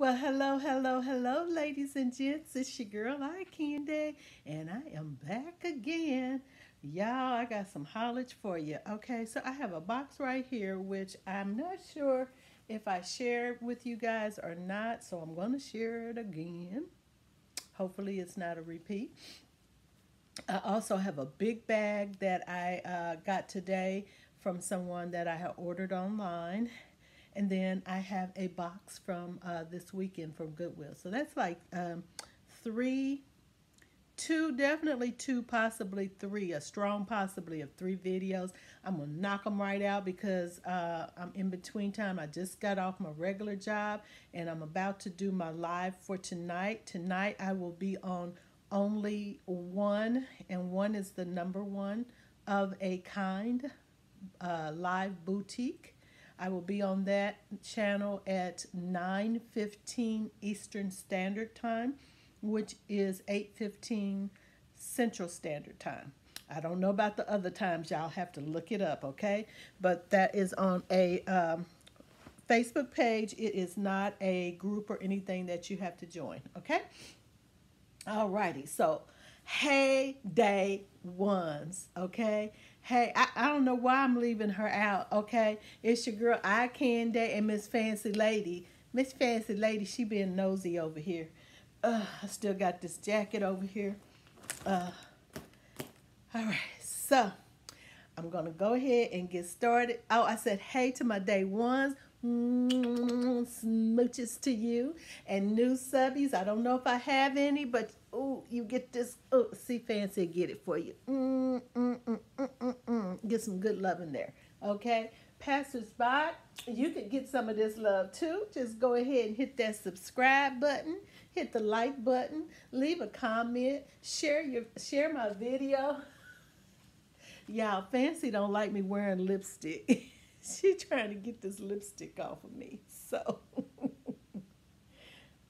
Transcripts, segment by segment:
Well, hello, hello, hello, ladies and gents. It's your girl, I Candy, and I am back again. Y'all, I got some haulage for you. Okay, so I have a box right here, which I'm not sure if I shared with you guys or not, so I'm going to share it again. Hopefully, it's not a repeat. I also have a big bag that I uh, got today from someone that I had ordered online. And then I have a box from uh, this weekend from Goodwill. So that's like um, three, two, definitely two, possibly three, a strong possibly of three videos. I'm going to knock them right out because uh, I'm in between time. I just got off my regular job and I'm about to do my live for tonight. Tonight I will be on only one, and one is the number one of a kind uh, live boutique. I will be on that channel at 9:15 Eastern Standard Time, which is 8:15 Central Standard Time. I don't know about the other times. Y'all have to look it up, okay? But that is on a um, Facebook page. It is not a group or anything that you have to join, okay? Alrighty, so hey day ones, okay? Hey, I, I don't know why I'm leaving her out, okay? It's your girl I Candy and Miss Fancy Lady. Miss Fancy Lady, she being nosy over here. Uh, I still got this jacket over here. Uh, all right, so I'm gonna go ahead and get started. Oh, I said hey to my day ones. Smooches to you and new subbies. I don't know if I have any, but oh, you get this. Oh, see, fancy, get it for you. Mm, mm, mm, mm, mm, mm. Get some good love in there. Okay, passersby, you could get some of this love too. Just go ahead and hit that subscribe button, hit the like button, leave a comment, share your share my video. Y'all, Fancy don't like me wearing lipstick. she trying to get this lipstick off of me. So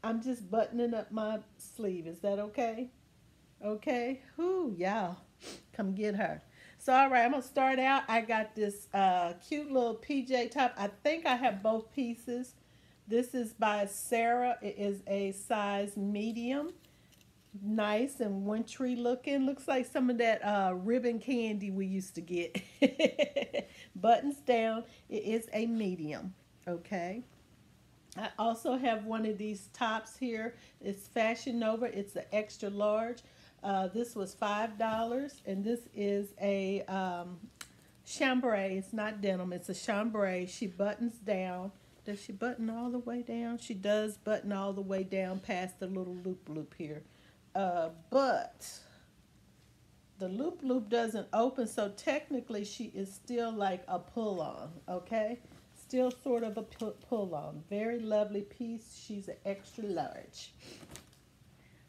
I'm just buttoning up my sleeve. Is that okay? Okay. Whoo, y'all. Come get her. So all right, I'm gonna start out. I got this uh, cute little PJ top. I think I have both pieces. This is by Sarah. It is a size medium nice and wintry looking. Looks like some of that uh, ribbon candy we used to get. Buttons down. It is a medium. Okay. I also have one of these tops here. It's Fashion Nova. It's an extra large. Uh, this was $5 and this is a um, chambray. It's not denim. It's a chambray. She buttons down. Does she button all the way down? She does button all the way down past the little loop loop here. Uh, but the loop loop doesn't open, so technically she is still like a pull on, okay? Still sort of a pull on. Very lovely piece. She's an extra large.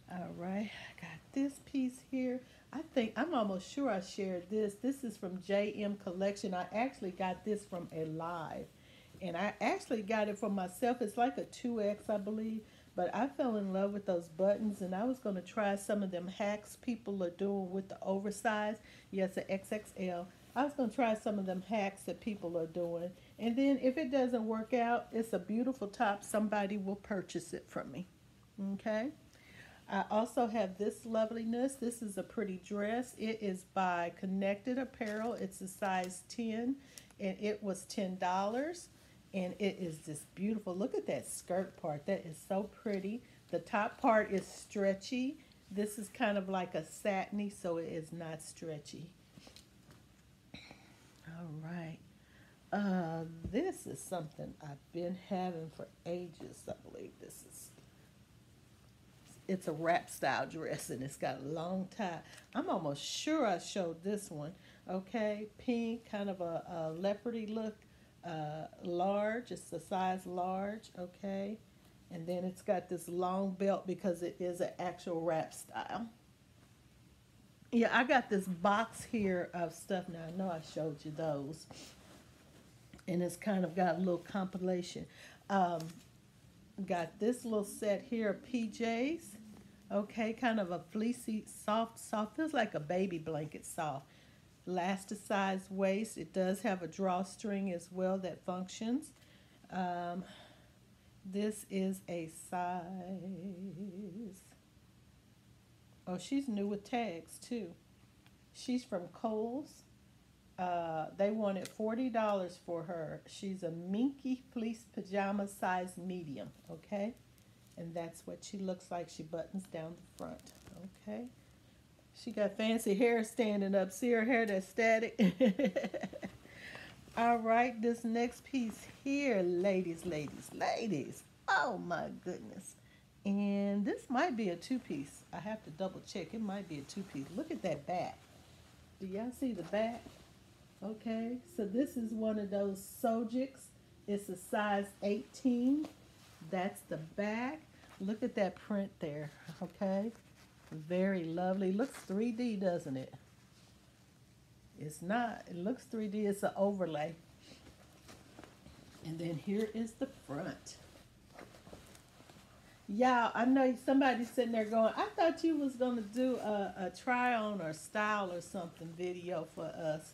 All right, I got this piece here. I think, I'm almost sure I shared this. This is from JM Collection. I actually got this from a live. And I actually got it for myself. It's like a 2X, I believe. But I fell in love with those buttons, and I was going to try some of them hacks people are doing with the oversized. Yes, the XXL. I was going to try some of them hacks that people are doing. And then if it doesn't work out, it's a beautiful top. Somebody will purchase it from me. Okay. I also have this loveliness. This is a pretty dress. It is by Connected Apparel. It's a size 10 and it was $10 and it is just beautiful. Look at that skirt part. That is so pretty. The top part is stretchy. This is kind of like a satiny, so it is not stretchy. All right. Uh, this is something I've been having for ages, I believe. This is, it's a wrap style dress and it's got a long tie. I'm almost sure I showed this one. Okay, pink, kind of a, a leopardy look uh, large. It's the size large, okay? And then it's got this long belt because it is an actual wrap style. Yeah, I got this box here of stuff. Now, I know I showed you those. And it's kind of got a little compilation. Um, got this little set here of PJs. Okay, kind of a fleecy, soft, soft. Feels like a baby blanket soft elasticized waist. It does have a drawstring as well that functions. Um, This is a size. Oh, she's new with tags too. She's from Kohl's. Uh, they wanted $40 for her. She's a minky fleece pajama size medium, okay? And that's what she looks like. She buttons down the front, okay? She got fancy hair standing up. See her hair that's static? All right, this next piece here, ladies, ladies, ladies. Oh my goodness. And this might be a two-piece. I have to double check. It might be a two-piece. Look at that back. Do y'all see the back? Okay, so this is one of those Sojiks. It's a size 18. That's the back. Look at that print there, okay? Very lovely. Looks 3D, doesn't it? It's not. It looks 3D. It's an overlay. And then here is the front. Y'all, I know somebody's sitting there going, I thought you was going to do a, a try on or style or something video for us.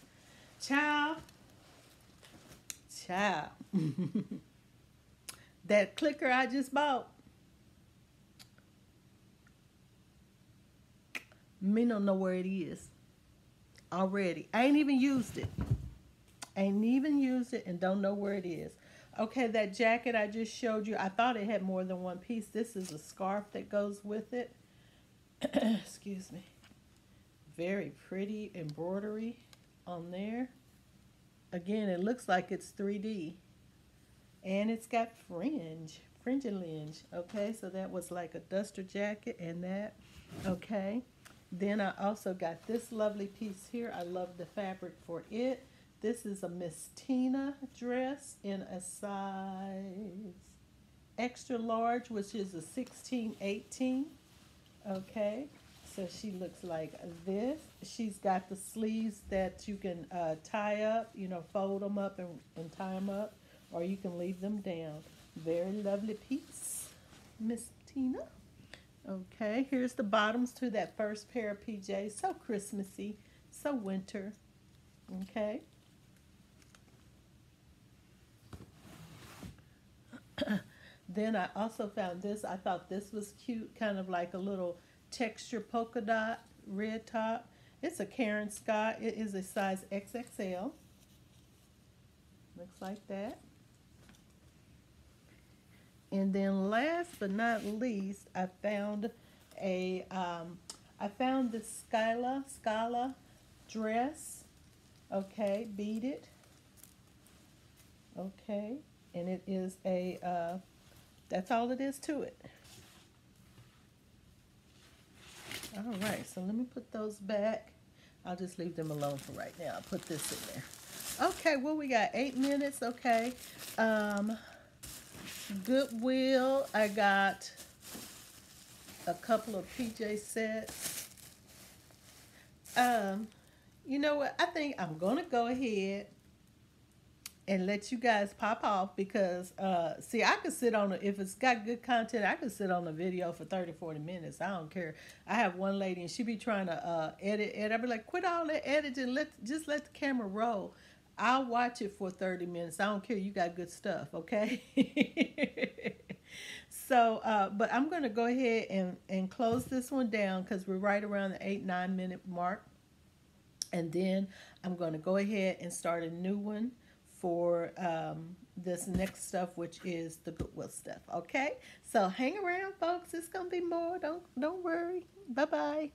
Child. Child. that clicker I just bought. Me don't know where it is already. I ain't even used it. Ain't even used it and don't know where it is. Okay, that jacket I just showed you, I thought it had more than one piece. This is a scarf that goes with it. Excuse me. Very pretty embroidery on there. Again, it looks like it's 3D. And it's got fringe, fringe and linge. Okay, so that was like a duster jacket and that. Okay. Then I also got this lovely piece here. I love the fabric for it. This is a Miss Tina dress in a size extra large, which is a 16, 18. Okay, so she looks like this. She's got the sleeves that you can uh, tie up, you know, fold them up and, and tie them up, or you can leave them down. Very lovely piece, Miss Tina. Okay, here's the bottoms to that first pair of PJs. So Christmassy, so winter. Okay. then I also found this. I thought this was cute, kind of like a little texture polka dot red top. It's a Karen Scott. It is a size XXL. Looks like that. And then last but not least, I found a um, I found the Scala Scala dress. Okay, beaded. Okay, and it is a uh, that's all it is to it. All right, so let me put those back. I'll just leave them alone for right now. I'll put this in there. Okay, well, we got eight minutes. Okay. Um, Goodwill, I got a couple of PJ sets. Um, you know what? I think I'm going to go ahead and let you guys pop off because uh see I could sit on it if it's got good content I could sit on a video for 30 40 minutes. I don't care. I have one lady and she be trying to uh edit and I'd be like quit all that editing. Let just let the camera roll I'll watch it for 30 minutes. I don't care. You got good stuff, okay? so, uh, but I'm going to go ahead and, and close this one down because we're right around the 8 9 minute mark. And then I'm going to go ahead and start a new one for um, this next stuff, which is the Goodwill stuff, okay? So hang around, folks. It's going to be more. Don't, don't worry. Bye bye.